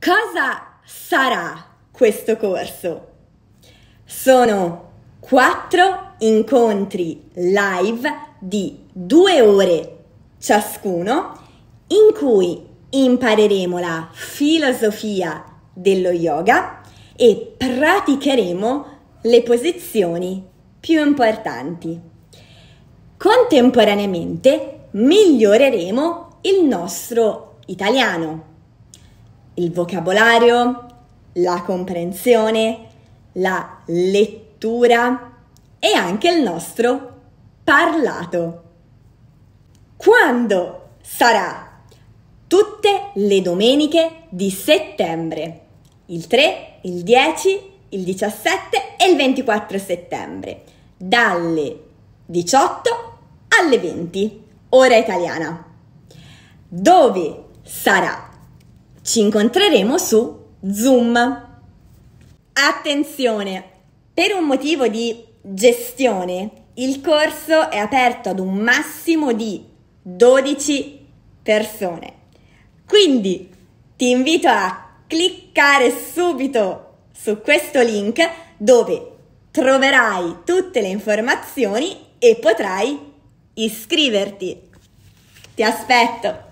Cosa sarà questo corso? Sono quattro incontri live di due ore ciascuno in cui impareremo la filosofia dello yoga e praticheremo le posizioni più importanti. Contemporaneamente miglioreremo il nostro italiano, il vocabolario, la comprensione, la lettura e anche il nostro parlato. Quando sarà? Tutte le domeniche di settembre, il 3, il 10, il 17 e il 24 settembre, dalle 18 alle 20, ora italiana. Dove sarà? Ci incontreremo su Zoom. Attenzione, per un motivo di gestione, il corso è aperto ad un massimo di 12 persone. Quindi ti invito a cliccare subito su questo link dove troverai tutte le informazioni e potrai iscriverti. Ti aspetto!